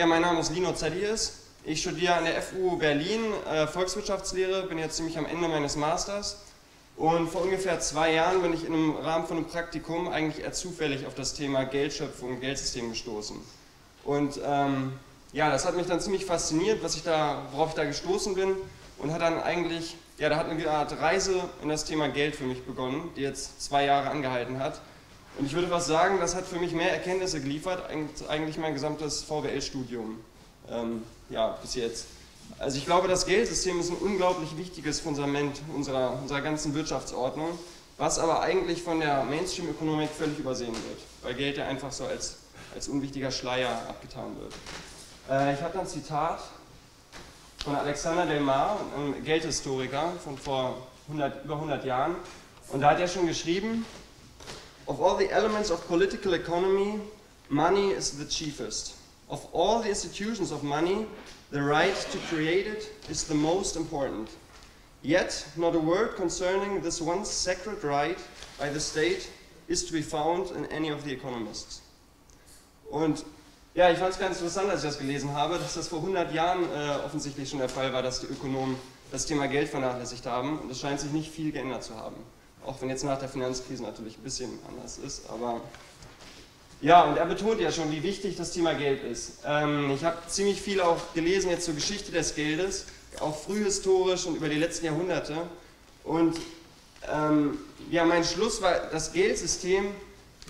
Ja, mein Name ist Lino Zadies. Ich studiere an der FU Berlin äh, Volkswirtschaftslehre, bin jetzt ziemlich am Ende meines Masters. Und vor ungefähr zwei Jahren bin ich im Rahmen von einem Praktikum eigentlich eher zufällig auf das Thema Geldschöpfung und Geldsystem gestoßen. Und ähm, ja, das hat mich dann ziemlich fasziniert, was ich da, worauf ich da gestoßen bin und hat dann eigentlich, ja, da hat eine Art Reise in das Thema Geld für mich begonnen, die jetzt zwei Jahre angehalten hat. Und ich würde fast sagen, das hat für mich mehr Erkenntnisse geliefert, eigentlich mein gesamtes VWL-Studium, ähm, ja, bis jetzt. Also ich glaube, das Geldsystem ist ein unglaublich wichtiges Fundament unserer, unserer ganzen Wirtschaftsordnung, was aber eigentlich von der Mainstream-Ökonomik völlig übersehen wird, weil Geld ja einfach so als, als unwichtiger Schleier abgetan wird. Äh, ich habe ein Zitat von Alexander Del Mar, einem Geldhistoriker von vor 100, über 100 Jahren, und da hat er schon geschrieben, Of all the elements of political economy, money is the chiefest. Of all the institutions of money, The right to create it is the most important. Yet, not a word concerning this once sacred right by the state is to be found in any of the economists. Und ja, ich fand es ganz interessant, als ich das gelesen habe, dass das vor 100 Jahren äh, offensichtlich schon der Fall war, dass die Ökonomen das Thema Geld vernachlässigt haben. Und es scheint sich nicht viel geändert zu haben. Auch wenn jetzt nach der Finanzkrise natürlich ein bisschen anders ist, aber ja, und er betont ja schon, wie wichtig das Thema Geld ist. Ähm, ich habe ziemlich viel auch gelesen jetzt zur Geschichte des Geldes, auch frühhistorisch und über die letzten Jahrhunderte. Und ähm, ja, mein Schluss war, das Geldsystem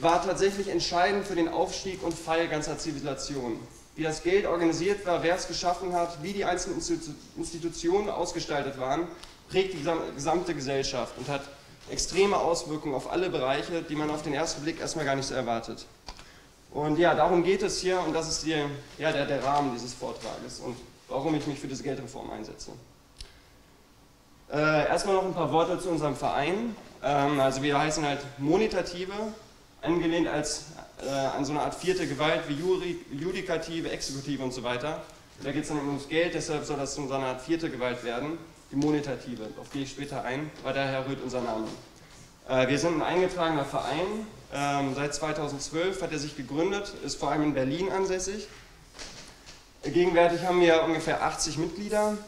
war tatsächlich entscheidend für den Aufstieg und Fall ganzer Zivilisationen. Wie das Geld organisiert war, wer es geschaffen hat, wie die einzelnen Institutionen ausgestaltet waren, prägt die gesamte Gesellschaft und hat extreme Auswirkungen auf alle Bereiche, die man auf den ersten Blick erstmal gar nicht so erwartet. Und ja, darum geht es hier und das ist die, ja, der, der Rahmen dieses Vortrages und warum ich mich für diese Geldreform einsetze. Äh, erstmal noch ein paar Worte zu unserem Verein. Ähm, also wir heißen halt Monetative, angelehnt als, äh, an so eine Art vierte Gewalt wie Juri, Judikative, Exekutive und so weiter. Da geht es dann ums Geld, deshalb soll das so eine Art vierte Gewalt werden, die Monetative. Darauf gehe ich später ein, weil daher rührt unser Name. Äh, wir sind ein eingetragener Verein, ähm, seit 2012 hat er sich gegründet, ist vor allem in Berlin ansässig. Gegenwärtig haben wir ungefähr 80 Mitglieder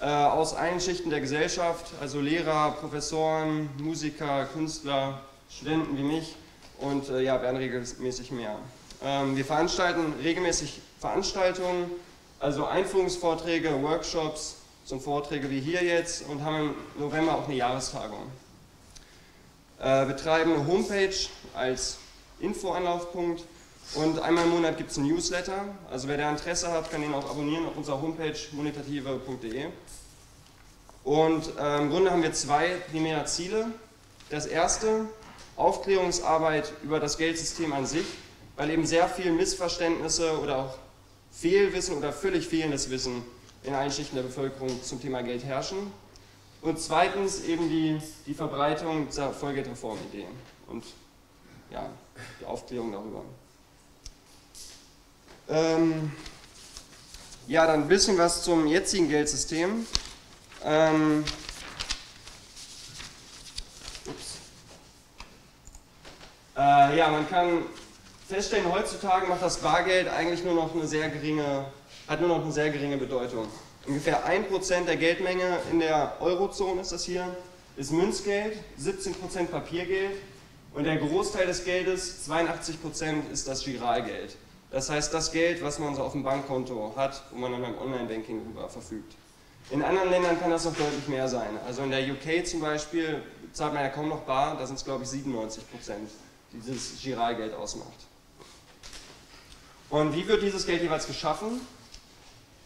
äh, aus allen Schichten der Gesellschaft, also Lehrer, Professoren, Musiker, Künstler, Studenten wie mich und äh, ja, werden regelmäßig mehr. Ähm, wir veranstalten regelmäßig Veranstaltungen, also Einführungsvorträge, Workshops, so Vorträge wie hier jetzt und haben im November auch eine Jahrestagung. Äh, betreiben eine Homepage als Infoanlaufpunkt und einmal im Monat gibt es ein Newsletter. Also wer da Interesse hat, kann ihn auch abonnieren auf unserer Homepage monetative.de. Und äh, im Grunde haben wir zwei primäre Ziele. Das erste, Aufklärungsarbeit über das Geldsystem an sich, weil eben sehr viele Missverständnisse oder auch Fehlwissen oder völlig fehlendes Wissen in allen Schichten der Bevölkerung zum Thema Geld herrschen. Und zweitens eben die, die Verbreitung dieser Vollgeldreformidee und ja, die Aufklärung darüber. Ähm, ja, dann ein bisschen was zum jetzigen Geldsystem. Ähm, äh, ja, man kann feststellen, heutzutage macht das Bargeld eigentlich nur noch eine sehr geringe, hat nur noch eine sehr geringe Bedeutung. Ungefähr 1% der Geldmenge in der Eurozone ist das hier, ist Münzgeld, 17% Papiergeld und der Großteil des Geldes, 82%, ist das Giralgeld. Das heißt das Geld, was man so auf dem Bankkonto hat, wo man dann beim Online-Banking über verfügt. In anderen Ländern kann das noch deutlich mehr sein. Also in der UK zum Beispiel zahlt man ja kaum noch bar, da sind es glaube ich 97% die dieses Giralgeld ausmacht. Und wie wird dieses Geld jeweils geschaffen?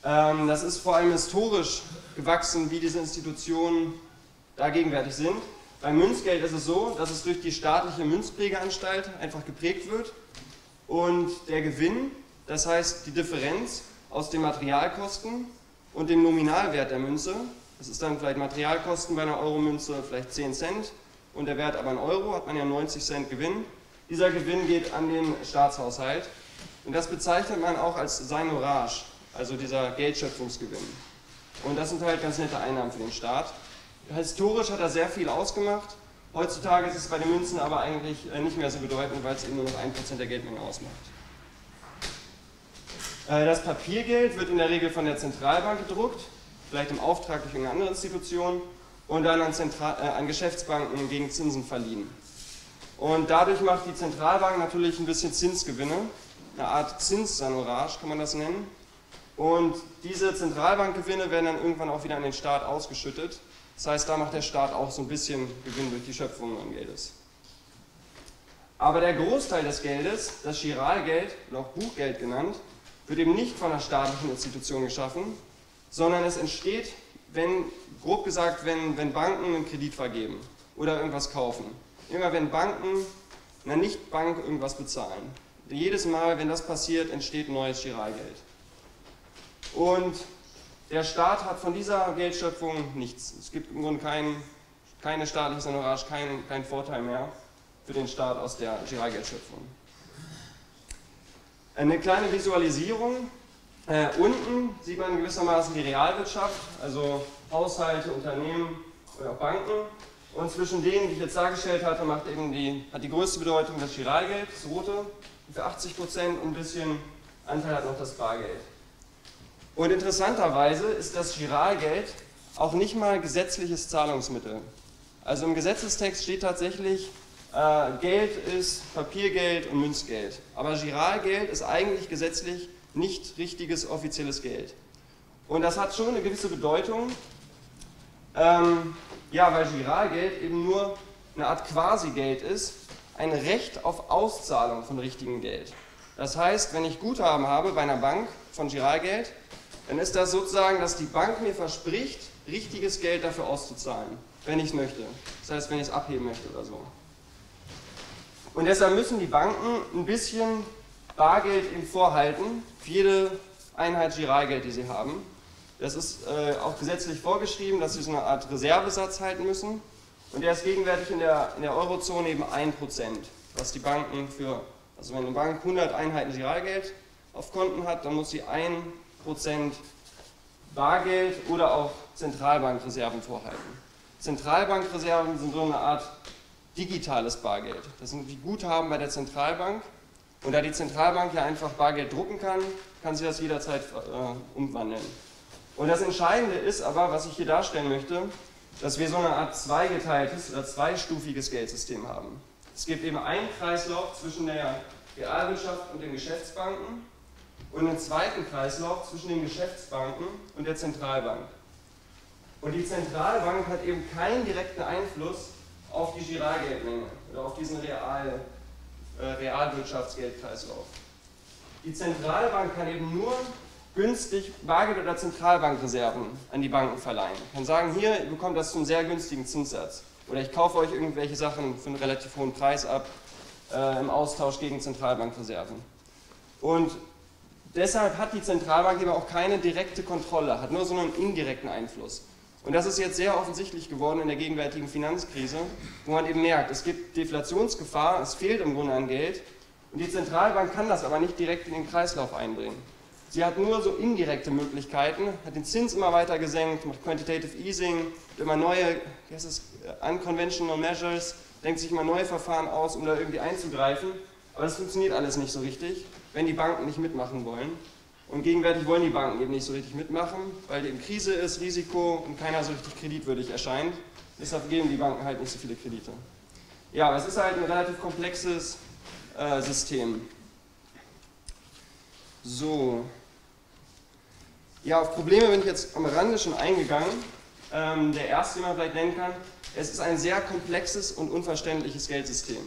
Ähm, das ist vor allem historisch gewachsen, wie diese Institutionen da gegenwärtig sind. Beim Münzgeld ist es so, dass es durch die staatliche Münzprägeanstalt einfach geprägt wird und der Gewinn, das heißt die Differenz aus den Materialkosten und dem Nominalwert der Münze, das ist dann vielleicht Materialkosten bei einer Euro-Münze vielleicht 10 Cent und der Wert aber ein Euro, hat man ja 90 Cent Gewinn. Dieser Gewinn geht an den Staatshaushalt und das bezeichnet man auch als Seinorage also dieser Geldschöpfungsgewinn. Und das sind halt ganz nette Einnahmen für den Staat. Historisch hat er sehr viel ausgemacht. Heutzutage ist es bei den Münzen aber eigentlich äh, nicht mehr so bedeutend, weil es eben nur noch 1% der Geldmenge ausmacht. Äh, das Papiergeld wird in der Regel von der Zentralbank gedruckt, vielleicht im Auftrag durch eine andere Institution und dann an, Zentral äh, an Geschäftsbanken gegen Zinsen verliehen. Und dadurch macht die Zentralbank natürlich ein bisschen Zinsgewinne, eine Art Zinssanorage kann man das nennen. Und diese Zentralbankgewinne werden dann irgendwann auch wieder an den Staat ausgeschüttet. Das heißt, da macht der Staat auch so ein bisschen Gewinn durch die Schöpfung an Geldes. Aber der Großteil des Geldes, das Giralgeld oder auch Buchgeld genannt, wird eben nicht von einer staatlichen Institution geschaffen, sondern es entsteht, wenn, grob gesagt, wenn, wenn Banken einen Kredit vergeben oder irgendwas kaufen. Immer wenn Banken einer Nichtbank irgendwas bezahlen. Jedes Mal, wenn das passiert, entsteht neues Giralgeld. Und der Staat hat von dieser Geldschöpfung nichts. Es gibt im Grunde kein, keine staatliche Honorage, keinen kein Vorteil mehr für den Staat aus der Giralgeldschöpfung. Eine kleine Visualisierung. Äh, unten sieht man gewissermaßen die Realwirtschaft, also Haushalte, Unternehmen oder auch Banken. Und zwischen denen, die ich jetzt dargestellt hatte, macht eben die, hat die größte Bedeutung das Giralgeld, das rote, für 80 Prozent und ein bisschen Anteil hat noch das Bargeld. Und interessanterweise ist das Giralgeld auch nicht mal gesetzliches Zahlungsmittel. Also im Gesetzestext steht tatsächlich, äh, Geld ist Papiergeld und Münzgeld. Aber Giralgeld ist eigentlich gesetzlich nicht richtiges offizielles Geld. Und das hat schon eine gewisse Bedeutung, ähm, ja, weil Giralgeld eben nur eine Art Quasi-Geld ist, ein Recht auf Auszahlung von richtigem Geld. Das heißt, wenn ich Guthaben habe bei einer Bank von Giralgeld, dann ist das sozusagen, dass die Bank mir verspricht, richtiges Geld dafür auszuzahlen, wenn ich es möchte. Das heißt, wenn ich es abheben möchte oder so. Und deshalb müssen die Banken ein bisschen Bargeld im Vorhalten für jede Einheit Giralgeld, die sie haben. Das ist äh, auch gesetzlich vorgeschrieben, dass sie so eine Art Reservesatz halten müssen. Und der ist gegenwärtig in der, in der Eurozone eben 1%, was die Banken für, also wenn eine Bank 100 Einheiten Giralgeld auf Konten hat, dann muss sie 1% Bargeld oder auch Zentralbankreserven vorhalten. Zentralbankreserven sind so eine Art digitales Bargeld. Das sind die Guthaben bei der Zentralbank. Und da die Zentralbank ja einfach Bargeld drucken kann, kann sie das jederzeit äh, umwandeln. Und das Entscheidende ist aber, was ich hier darstellen möchte, dass wir so eine Art zweigeteiltes oder zweistufiges Geldsystem haben. Es gibt eben einen Kreislauf zwischen der Realwirtschaft und den Geschäftsbanken und einen zweiten Kreislauf zwischen den Geschäftsbanken und der Zentralbank. Und die Zentralbank hat eben keinen direkten Einfluss auf die Giralgeldmenge oder auf diesen Real, äh, Realwirtschaftsgeldkreislauf. Die Zentralbank kann eben nur günstig Bargeld oder Zentralbankreserven an die Banken verleihen. Kann sagen, hier, ihr bekommt das zum sehr günstigen Zinssatz. Oder ich kaufe euch irgendwelche Sachen für einen relativ hohen Preis ab äh, im Austausch gegen Zentralbankreserven. Und deshalb hat die Zentralbank eben auch keine direkte Kontrolle, hat nur so einen indirekten Einfluss. Und das ist jetzt sehr offensichtlich geworden in der gegenwärtigen Finanzkrise, wo man eben merkt, es gibt Deflationsgefahr, es fehlt im Grunde an Geld und die Zentralbank kann das aber nicht direkt in den Kreislauf einbringen. Sie hat nur so indirekte Möglichkeiten, hat den Zins immer weiter gesenkt, macht Quantitative Easing, immer neue wie heißt das, unconventional measures, denkt sich immer neue Verfahren aus, um da irgendwie einzugreifen. Aber das funktioniert alles nicht so richtig, wenn die Banken nicht mitmachen wollen. Und gegenwärtig wollen die Banken eben nicht so richtig mitmachen, weil eben Krise ist, Risiko und keiner so richtig kreditwürdig erscheint. Deshalb geben die Banken halt nicht so viele Kredite. Ja, aber es ist halt ein relativ komplexes äh, System. So. Ja, auf Probleme bin ich jetzt am Rande schon eingegangen. Ähm, der erste, den man vielleicht nennen kann, es ist ein sehr komplexes und unverständliches Geldsystem.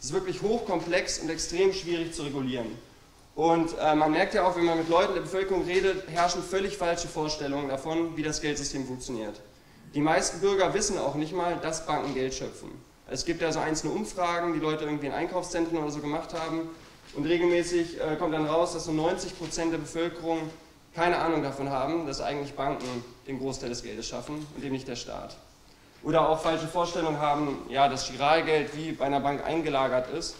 Es ist wirklich hochkomplex und extrem schwierig zu regulieren. Und äh, man merkt ja auch, wenn man mit Leuten der Bevölkerung redet, herrschen völlig falsche Vorstellungen davon, wie das Geldsystem funktioniert. Die meisten Bürger wissen auch nicht mal, dass Banken Geld schöpfen. Es gibt ja so einzelne Umfragen, die Leute irgendwie in Einkaufszentren oder so gemacht haben. Und regelmäßig äh, kommt dann raus, dass so 90 Prozent der Bevölkerung keine Ahnung davon haben, dass eigentlich Banken den Großteil des Geldes schaffen und eben nicht der Staat. Oder auch falsche Vorstellungen haben, ja, dass Giralgeld wie bei einer Bank eingelagert ist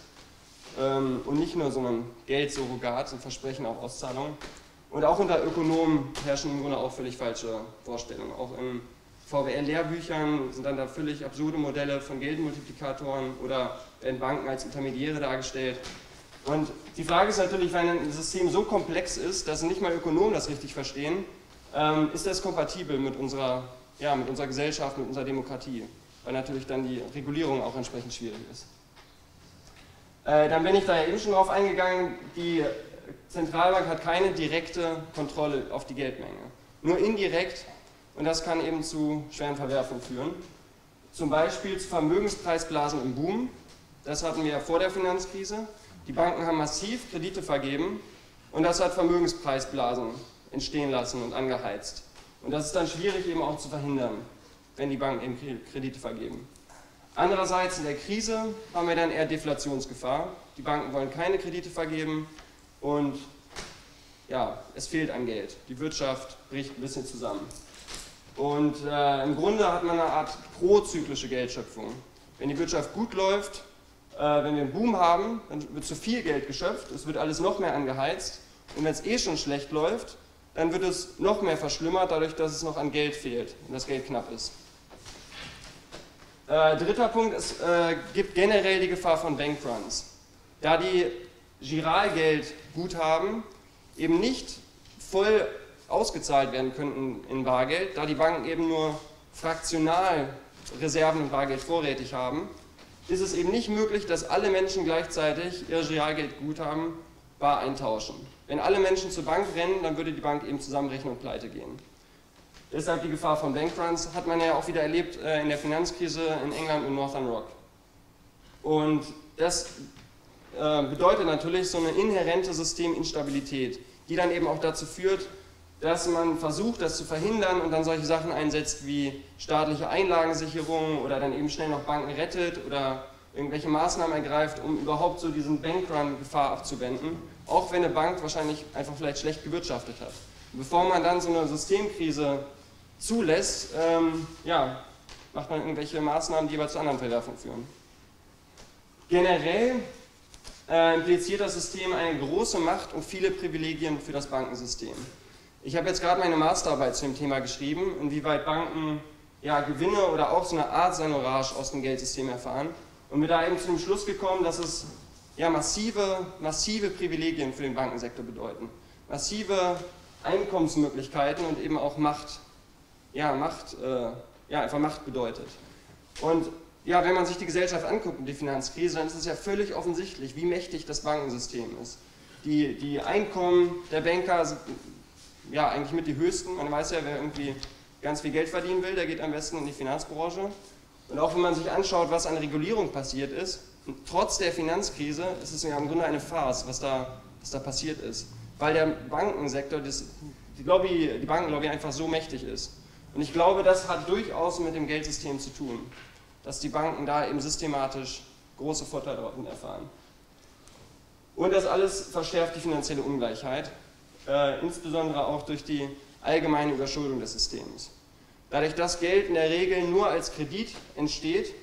ähm, und nicht nur so ein Geldsurrogat, ein Versprechen auf Auszahlung. Und auch unter Ökonomen herrschen im Grunde auch völlig falsche Vorstellungen. Auch in VWL-Lehrbüchern sind dann da völlig absurde Modelle von Geldmultiplikatoren oder werden Banken als Intermediäre dargestellt. Und die Frage ist natürlich, wenn ein System so komplex ist, dass nicht mal Ökonomen das richtig verstehen, ähm, ist das kompatibel mit unserer, ja, mit unserer Gesellschaft, mit unserer Demokratie? Weil natürlich dann die Regulierung auch entsprechend schwierig ist. Äh, dann bin ich da ja eben schon drauf eingegangen, die Zentralbank hat keine direkte Kontrolle auf die Geldmenge. Nur indirekt und das kann eben zu schweren Verwerfungen führen. Zum Beispiel zu Vermögenspreisblasen im Boom. Das hatten wir ja vor der Finanzkrise. Die Banken haben massiv Kredite vergeben und das hat Vermögenspreisblasen entstehen lassen und angeheizt. Und das ist dann schwierig eben auch zu verhindern, wenn die Banken eben Kredite vergeben. Andererseits in der Krise haben wir dann eher Deflationsgefahr. Die Banken wollen keine Kredite vergeben und ja, es fehlt an Geld. Die Wirtschaft bricht ein bisschen zusammen. Und äh, im Grunde hat man eine Art prozyklische Geldschöpfung. Wenn die Wirtschaft gut läuft, äh, wenn wir einen Boom haben, dann wird zu viel Geld geschöpft, es wird alles noch mehr angeheizt. Und wenn es eh schon schlecht läuft, dann wird es noch mehr verschlimmert, dadurch, dass es noch an Geld fehlt und das Geld knapp ist. Äh, dritter Punkt, es äh, gibt generell die Gefahr von Bankruns. Da die Giralgeldguthaben eben nicht voll ausgezahlt werden könnten in Bargeld, da die Banken eben nur fraktional Reserven in Bargeld vorrätig haben, ist es eben nicht möglich, dass alle Menschen gleichzeitig ihr Realgeldguthaben bar eintauschen. Wenn alle Menschen zur Bank rennen, dann würde die Bank eben zusammenrechnen und pleite gehen. Deshalb die Gefahr von Bankruns hat man ja auch wieder erlebt äh, in der Finanzkrise in England und Northern Rock. Und das äh, bedeutet natürlich so eine inhärente Systeminstabilität, die dann eben auch dazu führt, dass man versucht, das zu verhindern und dann solche Sachen einsetzt wie staatliche Einlagensicherung oder dann eben schnell noch Banken rettet oder irgendwelche Maßnahmen ergreift, um überhaupt so diesen Bankrun-Gefahr abzuwenden, auch wenn eine Bank wahrscheinlich einfach vielleicht schlecht gewirtschaftet hat. Bevor man dann so eine Systemkrise zulässt, ähm, ja, macht man irgendwelche Maßnahmen, die aber zu anderen Verwerfungen führen. Generell äh, impliziert das System eine große Macht und viele Privilegien für das Bankensystem. Ich habe jetzt gerade meine Masterarbeit zu dem Thema geschrieben, inwieweit Banken ja, Gewinne oder auch so eine Art Sanorage aus dem Geldsystem erfahren und bin da eben zu dem Schluss gekommen, dass es ja, massive, massive Privilegien für den Bankensektor bedeuten. Massive Einkommensmöglichkeiten und eben auch Macht. Ja, Macht, äh, ja, einfach Macht bedeutet. Und ja, wenn man sich die Gesellschaft anguckt und die Finanzkrise, dann ist es ja völlig offensichtlich, wie mächtig das Bankensystem ist. Die, die Einkommen der Banker ja, eigentlich mit die höchsten. Man weiß ja, wer irgendwie ganz viel Geld verdienen will, der geht am besten in die Finanzbranche. Und auch wenn man sich anschaut, was an Regulierung passiert ist, trotz der Finanzkrise ist es ja im Grunde eine Farce, was da, was da passiert ist. Weil der Bankensektor, das, die, Lobby, die Bankenlobby einfach so mächtig ist. Und ich glaube, das hat durchaus mit dem Geldsystem zu tun, dass die Banken da eben systematisch große Vorteile erfahren. Und das alles verschärft die finanzielle Ungleichheit äh, insbesondere auch durch die allgemeine Überschuldung des Systems. Dadurch, dass Geld in der Regel nur als Kredit entsteht,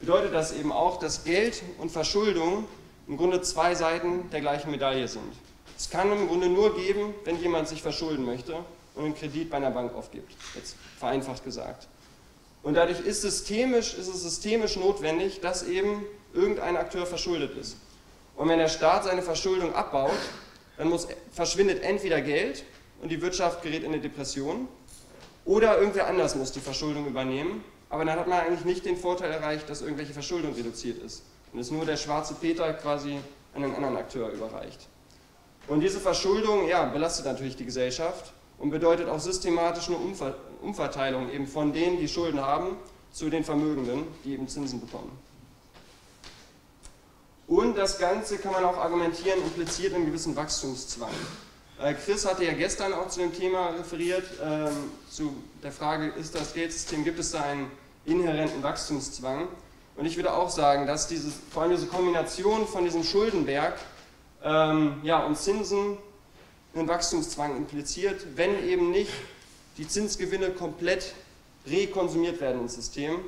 bedeutet das eben auch, dass Geld und Verschuldung im Grunde zwei Seiten der gleichen Medaille sind. Es kann im Grunde nur geben, wenn jemand sich verschulden möchte und einen Kredit bei einer Bank aufgibt, jetzt vereinfacht gesagt. Und dadurch ist, systemisch, ist es systemisch notwendig, dass eben irgendein Akteur verschuldet ist. Und wenn der Staat seine Verschuldung abbaut, dann muss, verschwindet entweder Geld und die Wirtschaft gerät in eine Depression oder irgendwer anders muss die Verschuldung übernehmen. Aber dann hat man eigentlich nicht den Vorteil erreicht, dass irgendwelche Verschuldung reduziert ist und es nur der schwarze Peter quasi an einen anderen Akteur überreicht. Und diese Verschuldung ja, belastet natürlich die Gesellschaft und bedeutet auch systematisch eine Umver Umverteilung eben von denen, die Schulden haben, zu den Vermögenden, die eben Zinsen bekommen. Und das Ganze kann man auch argumentieren, impliziert einen gewissen Wachstumszwang. Äh, Chris hatte ja gestern auch zu dem Thema referiert, ähm, zu der Frage, ist das Geldsystem, gibt es da einen inhärenten Wachstumszwang? Und ich würde auch sagen, dass dieses, vor allem diese Kombination von diesem Schuldenberg ähm, ja, und Zinsen einen Wachstumszwang impliziert, wenn eben nicht die Zinsgewinne komplett rekonsumiert werden ins System,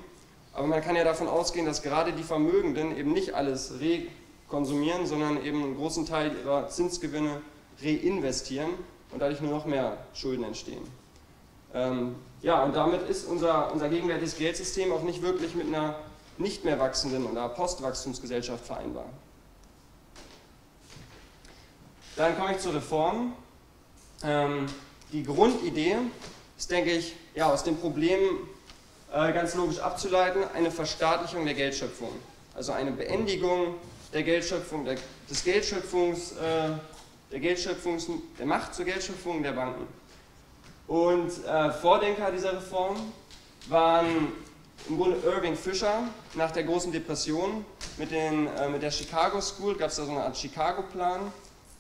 aber man kann ja davon ausgehen, dass gerade die Vermögenden eben nicht alles rekonsumieren, sondern eben einen großen Teil ihrer Zinsgewinne reinvestieren und dadurch nur noch mehr Schulden entstehen. Ähm, ja, und damit ist unser, unser gegenwärtiges Geldsystem auch nicht wirklich mit einer nicht mehr wachsenden oder Postwachstumsgesellschaft vereinbar. Dann komme ich zur Reform. Ähm, die Grundidee ist, denke ich, ja, aus dem Problem äh, ganz logisch abzuleiten, eine Verstaatlichung der Geldschöpfung. Also eine Beendigung der Geldschöpfung, der, des Geldschöpfungs, äh, der Geldschöpfungs, der Macht zur Geldschöpfung der Banken. Und äh, Vordenker dieser Reform waren im Grunde Irving Fisher nach der großen Depression mit, den, äh, mit der Chicago School, gab es da so eine Art Chicago-Plan,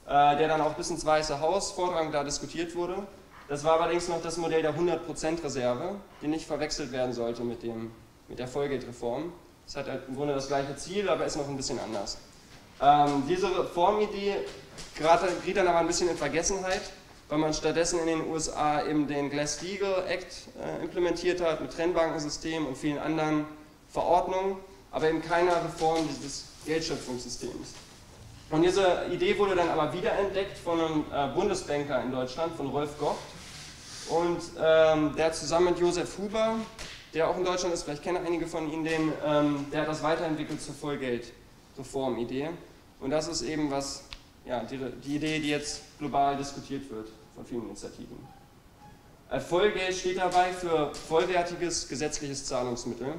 der dann auch bis ins Weiße Haus vordrang da diskutiert wurde. Das war allerdings noch das Modell der 100% Reserve, die nicht verwechselt werden sollte mit, dem, mit der Vollgeldreform. Es hat halt im Grunde das gleiche Ziel, aber ist noch ein bisschen anders. Ähm, diese Reformidee geriet dann aber ein bisschen in Vergessenheit, weil man stattdessen in den USA eben den Glass-Steagall Act äh, implementiert hat mit Trennbankensystem und vielen anderen Verordnungen, aber eben keiner Reform dieses Geldschöpfungssystems. Und diese Idee wurde dann aber wiederentdeckt von einem äh, Bundesbanker in Deutschland, von Rolf Gocht. Und ähm, der zusammen mit Josef Huber der auch in Deutschland ist, vielleicht kennen einige von Ihnen den, ähm, der hat das weiterentwickelt zur Vollgeldreform-Idee. Und das ist eben was, ja, die, die, Idee, die jetzt global diskutiert wird von vielen Initiativen. Als Vollgeld steht dabei für vollwertiges gesetzliches Zahlungsmittel,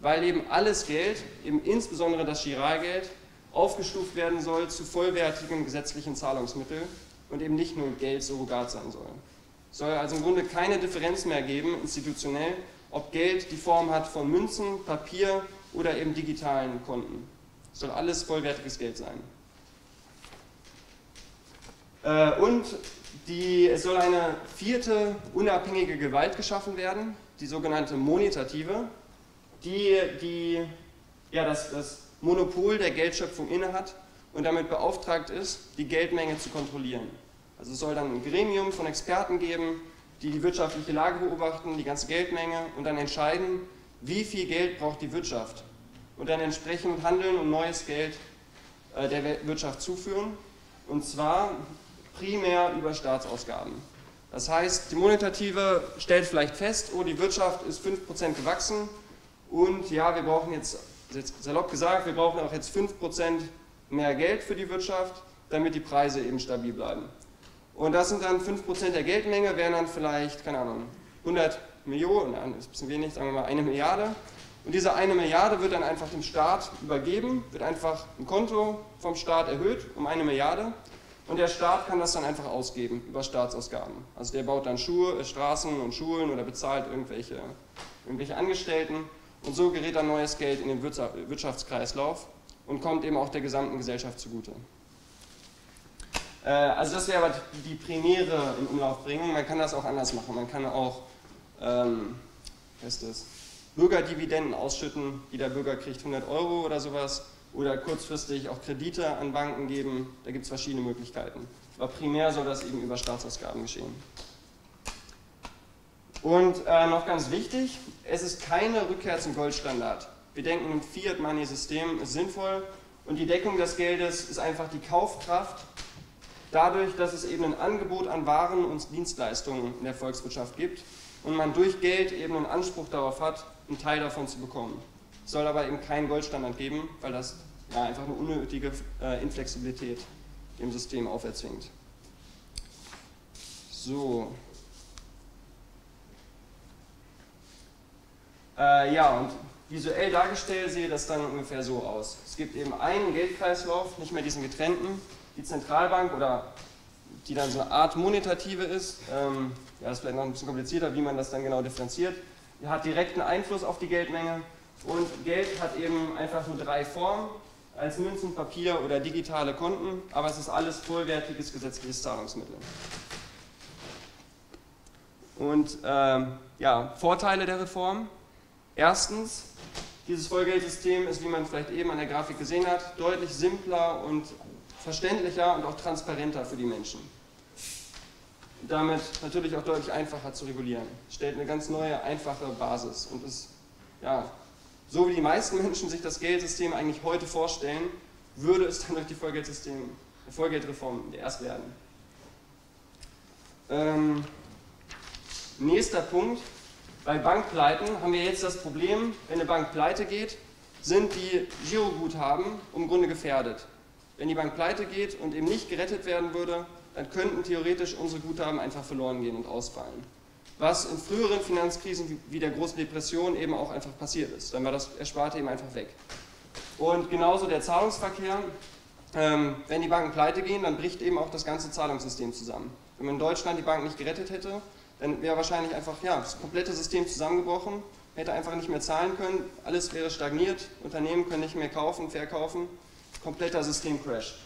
weil eben alles Geld, eben insbesondere das Giralgeld, aufgestuft werden soll zu vollwertigem gesetzlichen Zahlungsmittel und eben nicht nur Geld surrogat sein soll. Es soll also im Grunde keine Differenz mehr geben, institutionell, ob Geld die Form hat von Münzen, Papier oder eben digitalen Konten. Es soll alles vollwertiges Geld sein. Äh, und die, es soll eine vierte unabhängige Gewalt geschaffen werden, die sogenannte monetative, die, die ja, das, das Monopol der Geldschöpfung innehat und damit beauftragt ist, die Geldmenge zu kontrollieren. Also es soll dann ein Gremium von Experten geben, die die wirtschaftliche Lage beobachten, die ganze Geldmenge und dann entscheiden, wie viel Geld braucht die Wirtschaft und dann entsprechend handeln und neues Geld äh, der Wirtschaft zuführen und zwar primär über Staatsausgaben. Das heißt, die Monetative stellt vielleicht fest, oh, die Wirtschaft ist 5% gewachsen und ja, wir brauchen jetzt, jetzt salopp gesagt, wir brauchen auch jetzt 5% mehr Geld für die Wirtschaft, damit die Preise eben stabil bleiben. Und das sind dann 5% der Geldmenge, wären dann vielleicht, keine Ahnung, 100 Millionen, das ist ein bisschen wenig, sagen wir mal eine Milliarde. Und diese eine Milliarde wird dann einfach dem Staat übergeben, wird einfach ein Konto vom Staat erhöht um eine Milliarde. Und der Staat kann das dann einfach ausgeben über Staatsausgaben. Also der baut dann Schuhe, äh, Straßen und Schulen oder bezahlt irgendwelche, irgendwelche Angestellten. Und so gerät dann neues Geld in den Wirtschaftskreislauf und kommt eben auch der gesamten Gesellschaft zugute. Äh, also das wäre aber die primäre in Umlaufbringung. Man kann das auch anders machen. Man kann auch ähm, ist das, Bürgerdividenden ausschütten. Jeder Bürger kriegt 100 Euro oder sowas. Oder kurzfristig auch Kredite an Banken geben. Da gibt es verschiedene Möglichkeiten. Aber primär soll das eben über Staatsausgaben geschehen. Und äh, noch ganz wichtig, es ist keine Rückkehr zum Goldstandard. Wir denken, ein Fiat-Money-System ist sinnvoll und die Deckung des Geldes ist einfach die Kaufkraft dadurch, dass es eben ein Angebot an Waren und Dienstleistungen in der Volkswirtschaft gibt und man durch Geld eben einen Anspruch darauf hat, einen Teil davon zu bekommen. Es soll aber eben keinen Goldstandard geben, weil das ja, einfach eine unnötige äh, Inflexibilität dem System auferzwingt. So. Äh, ja, und visuell dargestellt sehe das dann ungefähr so aus. Es gibt eben einen Geldkreislauf, nicht mehr diesen getrennten, die Zentralbank oder die dann so eine Art monetative ist, ähm, ja, das ist vielleicht noch ein bisschen komplizierter, wie man das dann genau differenziert, die hat direkten Einfluss auf die Geldmenge und Geld hat eben einfach nur drei Formen, als Münzen, Papier oder digitale Konten, aber es ist alles vollwertiges gesetzliches Zahlungsmittel. Und ähm, ja, Vorteile der Reform. Erstens, dieses Vollgeldsystem ist, wie man vielleicht eben an der Grafik gesehen hat, deutlich simpler und verständlicher und auch transparenter für die Menschen. Damit natürlich auch deutlich einfacher zu regulieren. Stellt eine ganz neue, einfache Basis und ist, ja, so wie die meisten Menschen sich das Geldsystem eigentlich heute vorstellen, würde es dann durch die Vollgeldsystem, Vollgeldreform erst werden. Ähm, nächster Punkt. Bei Bankpleiten haben wir jetzt das Problem, wenn eine Bank pleite geht, sind die Giroguthaben im Grunde gefährdet. Wenn die Bank pleite geht und eben nicht gerettet werden würde, dann könnten theoretisch unsere Guthaben einfach verloren gehen und ausfallen. Was in früheren Finanzkrisen wie der Großen Depression eben auch einfach passiert ist. Dann war das Ersparte eben einfach weg. Und genauso der Zahlungsverkehr. Ähm, wenn die Banken pleite gehen, dann bricht eben auch das ganze Zahlungssystem zusammen. Wenn man in Deutschland die Banken nicht gerettet hätte, dann wäre wahrscheinlich einfach ja, das komplette System zusammengebrochen, hätte einfach nicht mehr zahlen können, alles wäre stagniert, Unternehmen können nicht mehr kaufen, verkaufen, kompletter Systemcrash.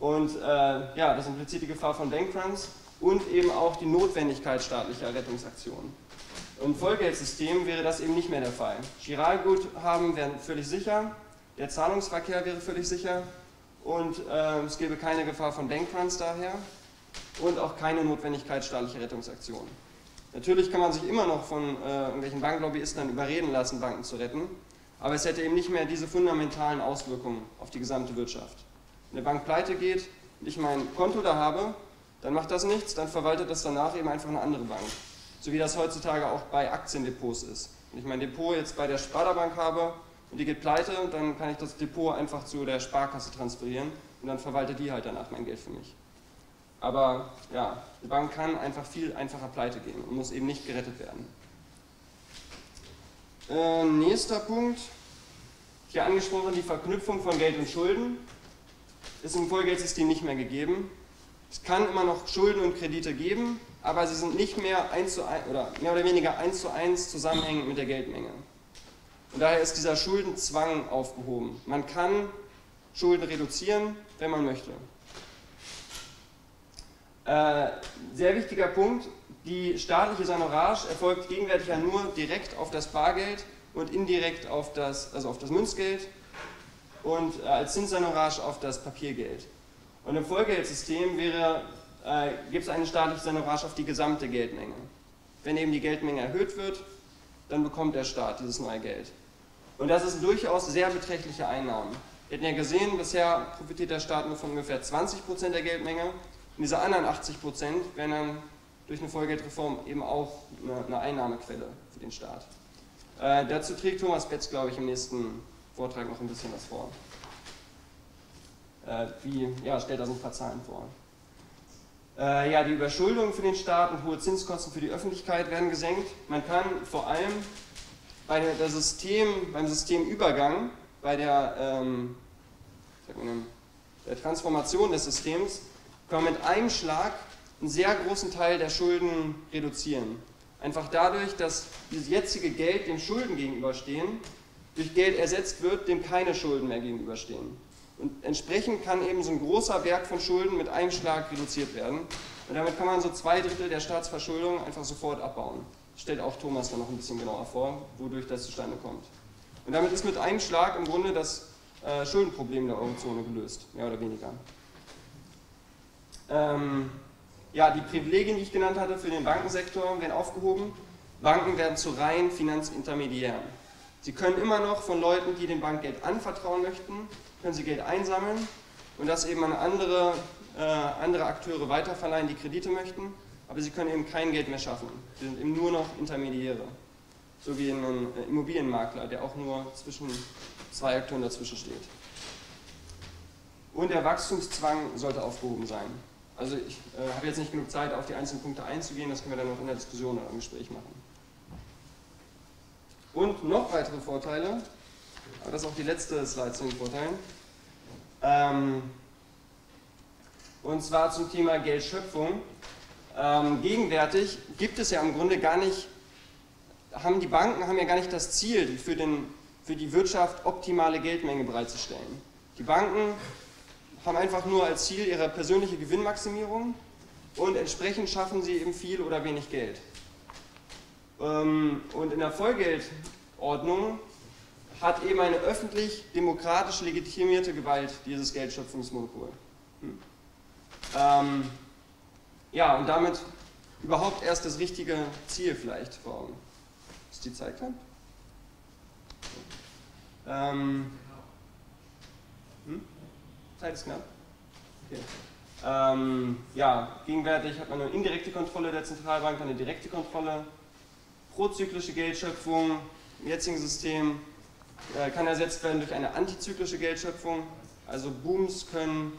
Und äh, ja, das impliziert die Gefahr von Bankruns und eben auch die Notwendigkeit staatlicher Rettungsaktionen. Im Vollgeldsystem wäre das eben nicht mehr der Fall. Giralguthaben wären völlig sicher, der Zahlungsverkehr wäre völlig sicher und äh, es gäbe keine Gefahr von Bankruns daher und auch keine Notwendigkeit staatlicher Rettungsaktionen. Natürlich kann man sich immer noch von äh, irgendwelchen Banklobbyisten dann überreden lassen, Banken zu retten, aber es hätte eben nicht mehr diese fundamentalen Auswirkungen auf die gesamte Wirtschaft. Wenn eine Bank pleite geht und ich mein Konto da habe, dann macht das nichts, dann verwaltet das danach eben einfach eine andere Bank. So wie das heutzutage auch bei Aktiendepots ist. Wenn ich mein Depot jetzt bei der Sparda-Bank habe und die geht pleite, dann kann ich das Depot einfach zu der Sparkasse transferieren und dann verwaltet die halt danach mein Geld für mich. Aber ja, die Bank kann einfach viel einfacher pleite gehen und muss eben nicht gerettet werden. Äh, nächster Punkt, hier angesprochen, die Verknüpfung von Geld und Schulden ist im Vollgeldsystem nicht mehr gegeben. Es kann immer noch Schulden und Kredite geben, aber sie sind nicht mehr eins zu ein, oder mehr oder weniger eins zu eins zusammenhängend mit der Geldmenge. Und daher ist dieser Schuldenzwang aufgehoben. Man kann Schulden reduzieren, wenn man möchte. Äh, sehr wichtiger Punkt, die staatliche Sanorage erfolgt gegenwärtig ja nur direkt auf das Bargeld und indirekt auf das, also auf das Münzgeld und äh, als Zinssanorage auf das Papiergeld. Und im Vollgeldsystem äh, gibt es eine staatliche Sanorage auf die gesamte Geldmenge. Wenn eben die Geldmenge erhöht wird, dann bekommt der Staat dieses neue Geld. Und das ist durchaus sehr beträchtliche Einnahmen. Wir hatten ja gesehen, bisher profitiert der Staat nur von ungefähr 20% der Geldmenge und diese anderen 80 Prozent wären dann durch eine Vollgeldreform eben auch eine, Einnahmequelle für den Staat. Äh, dazu trägt Thomas Betz, glaube ich, im nächsten Vortrag noch ein bisschen was vor. Äh, wie, ja, stellt da so ein paar Zahlen vor. Äh, ja, die Überschuldung für den Staat und hohe Zinskosten für die Öffentlichkeit werden gesenkt. Man kann vor allem bei der System, beim Systemübergang, bei der, ähm, der Transformation des Systems können wir mit einem Schlag einen sehr großen Teil der Schulden reduzieren. Einfach dadurch, dass dieses jetzige Geld dem Schulden gegenüberstehen, durch Geld ersetzt wird, dem keine Schulden mehr gegenüberstehen. Und entsprechend kann eben so ein großer Berg von Schulden mit einem Schlag reduziert werden. Und damit kann man so zwei Drittel der Staatsverschuldung einfach sofort abbauen. Das stellt auch Thomas dann noch ein bisschen genauer vor, wodurch das zustande kommt. Und damit ist mit einem Schlag im Grunde das äh, Schuldenproblem der Eurozone gelöst, mehr oder weniger. Ähm, ja, die Privilegien, die ich genannt hatte für den Bankensektor, werden aufgehoben. Banken werden zu reinen Finanzintermediären. Sie können immer noch von Leuten, die dem Bankgeld anvertrauen möchten, können sie Geld einsammeln und das eben an andere, äh, andere Akteure weiterverleihen, die Kredite möchten, aber sie können eben kein Geld mehr schaffen. Sie sind eben nur noch Intermediäre. So wie ein äh, Immobilienmakler, der auch nur zwischen zwei Akteuren dazwischen steht. Und der Wachstumszwang sollte aufgehoben sein. Also ich äh, habe jetzt nicht genug Zeit, auf die einzelnen Punkte einzugehen, das können wir dann noch in der Diskussion oder im Gespräch machen. Und noch weitere Vorteile, aber das ist auch die letzte Slide zu den Vorteilen. Ähm, und zwar zum Thema Geldschöpfung. Ähm, gegenwärtig gibt es ja im Grunde gar nicht, haben die Banken haben ja gar nicht das Ziel, für, den, für die Wirtschaft optimale Geldmenge bereitzustellen. Die Banken haben einfach nur als Ziel ihre persönliche Gewinnmaximierung und entsprechend schaffen sie eben viel oder wenig Geld. Ähm, und in der Vollgeldordnung hat eben eine öffentlich demokratisch legitimierte Gewalt dieses Geldschöpfungsmonopol. Hm. Ähm, ja, und damit überhaupt erst das richtige Ziel vielleicht vor Augen. Ist die Zeit knapp? Ähm, hm? Zeit knapp. Okay. Ähm, ja, gegenwärtig hat man eine indirekte Kontrolle der Zentralbank, eine direkte Kontrolle. Prozyklische Geldschöpfung im jetzigen System äh, kann ersetzt werden durch eine antizyklische Geldschöpfung. Also Booms können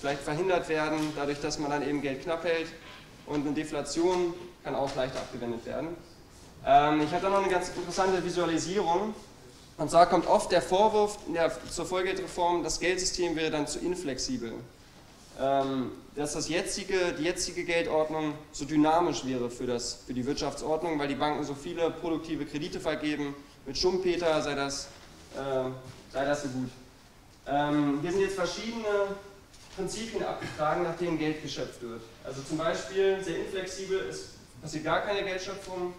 vielleicht verhindert werden, dadurch, dass man dann eben Geld knapp hält und eine Deflation kann auch leichter abgewendet werden. Ähm, ich habe da noch eine ganz interessante Visualisierung. Und zwar kommt oft der Vorwurf der, zur Vollgeldreform, das Geldsystem wäre dann zu inflexibel. Ähm, dass das jetzige, die jetzige Geldordnung so dynamisch wäre für, das, für die Wirtschaftsordnung, weil die Banken so viele produktive Kredite vergeben. Mit Schumpeter sei das, äh, sei das so gut. Ähm, hier sind jetzt verschiedene Prinzipien abgetragen, nach denen Geld geschöpft wird. Also zum Beispiel sehr inflexibel ist, passiert gar keine Geldschöpfung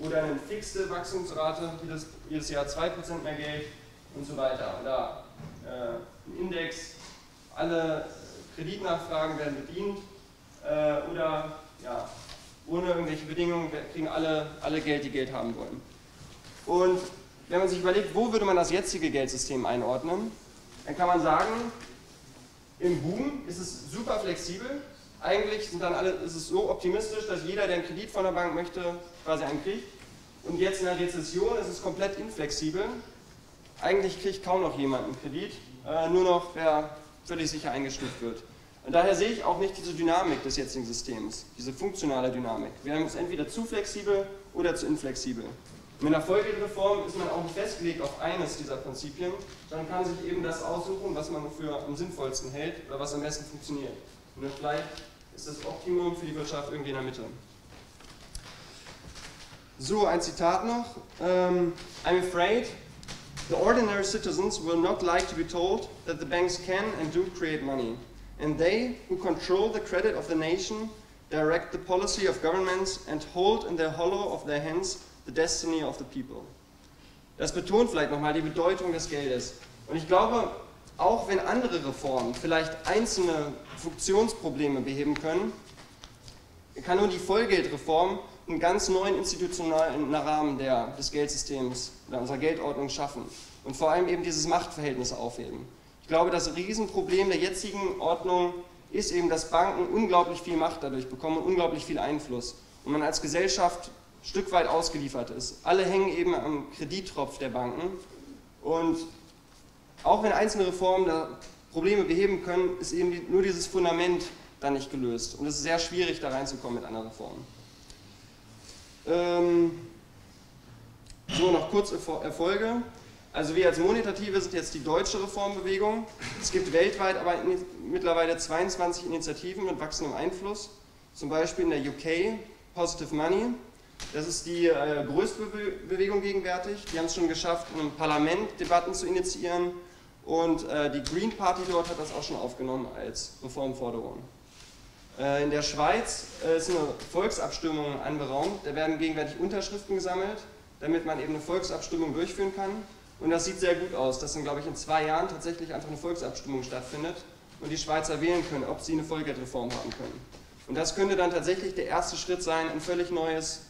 oder eine fixe Wachstumsrate, jedes, jedes Jahr 2% mehr Geld und so weiter. Oder äh, ein Index, alle Kreditnachfragen werden bedient äh, oder ja, ohne irgendwelche Bedingungen kriegen alle, alle Geld, die Geld haben wollen. Und wenn man sich überlegt, wo würde man das jetzige Geldsystem einordnen, dann kann man sagen, im Boom ist es super flexibel. Eigentlich sind dann alle, ist es so optimistisch, dass jeder, der einen Kredit von der Bank möchte, quasi einen kriegt. Und jetzt in der Rezession ist es komplett inflexibel. Eigentlich kriegt kaum noch jemand einen Kredit, äh, nur noch wer völlig sicher eingestuft wird. Und daher sehe ich auch nicht diese Dynamik des jetzigen Systems, diese funktionale Dynamik. Wir haben es entweder zu flexibel oder zu inflexibel. Mit einer Folgereform ist man auch festgelegt auf eines dieser Prinzipien, sondern kann sich eben das aussuchen, was man für am sinnvollsten hält oder was am besten funktioniert. Und vielleicht ist das Optimum für die Wirtschaft irgendwie in der Mitte. So, ein Zitat noch. Um, ähm, I'm afraid the ordinary citizens will not like to be told that the banks can and do create money. And they, who control the credit of the nation, direct the policy of governments and hold in the hollow of their hands the destiny of the people. Das betont vielleicht nochmal die Bedeutung des Geldes. Und ich glaube, auch wenn andere Reformen vielleicht einzelne Funktionsprobleme beheben können, kann nur die Vollgeldreform einen ganz neuen institutionalen Rahmen der, des Geldsystems oder unserer Geldordnung schaffen und vor allem eben dieses Machtverhältnis aufheben. Ich glaube, das Riesenproblem der jetzigen Ordnung ist eben, dass Banken unglaublich viel Macht dadurch bekommen und unglaublich viel Einfluss und man als Gesellschaft ein Stück weit ausgeliefert ist. Alle hängen eben am Kredittropf der Banken und auch wenn einzelne Reformen da Probleme beheben können, ist eben nur dieses Fundament dann nicht gelöst. Und es ist sehr schwierig, da reinzukommen mit einer Reform. Ähm, so, noch kurz Erfolge. Also wir als Monetative sind jetzt die deutsche Reformbewegung. Es gibt weltweit aber mittlerweile 22 Initiativen mit wachsendem Einfluss. Zum Beispiel in der UK Positive Money. Das ist die äh, größte Bewegung gegenwärtig. Die haben es schon geschafft, in einem Parlament Debatten zu initiieren und äh, die Green Party dort hat das auch schon aufgenommen als Reformforderung. Äh, in der Schweiz äh, ist eine Volksabstimmung anberaumt. Da werden gegenwärtig Unterschriften gesammelt, damit man eben eine Volksabstimmung durchführen kann. Und das sieht sehr gut aus, dass dann, glaube ich, in zwei Jahren tatsächlich einfach eine Volksabstimmung stattfindet und die Schweizer wählen können, ob sie eine Vollgeldreform haben können. Und das könnte dann tatsächlich der erste Schritt sein, ein völlig neues,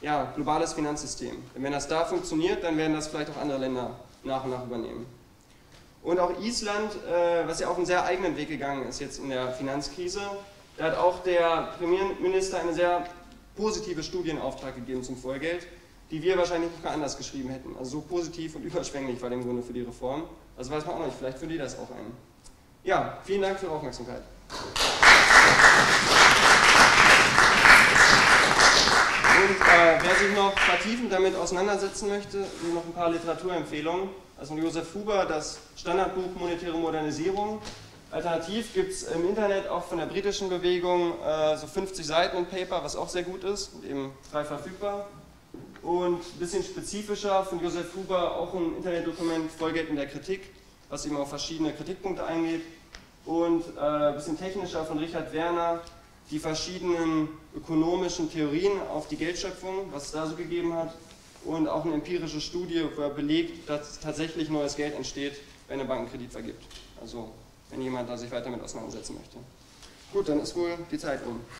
ja, globales Finanzsystem. Denn wenn das da funktioniert, dann werden das vielleicht auch andere Länder nach und nach übernehmen. Und auch Island, äh, was ja auf einen sehr eigenen Weg gegangen ist jetzt in der Finanzkrise, da hat auch der Premierminister eine sehr positive Studie in Auftrag gegeben zum Vollgeld, die wir wahrscheinlich mehr anders geschrieben hätten. Also so positiv und überschwänglich war dem Grunde für die Reform. Also weiß man auch nicht, vielleicht führen die das auch ein. Ja, vielen Dank für Ihre Aufmerksamkeit. Wer sich noch vertiefend damit auseinandersetzen möchte, noch ein paar Literaturempfehlungen also Josef Huber, das Standardbuch Monetäre Modernisierung. Alternativ gibt es im Internet auch von der britischen Bewegung äh, so 50 Seiten ein Paper, was auch sehr gut ist und eben frei verfügbar. Und ein bisschen spezifischer von Josef Huber auch ein Internetdokument Vollgeld in der Kritik, was eben auf verschiedene Kritikpunkte eingeht. Und äh, ein bisschen technischer von Richard Werner die verschiedenen ökonomischen Theorien auf die Geldschöpfung, was es da so gegeben hat und auch eine empirische Studie belegt, dass tatsächlich neues Geld entsteht, wenn eine Bank einen Kredit vergibt. Also wenn jemand da sich weiter mit auseinandersetzen möchte. Gut, dann ist wohl die Zeit um.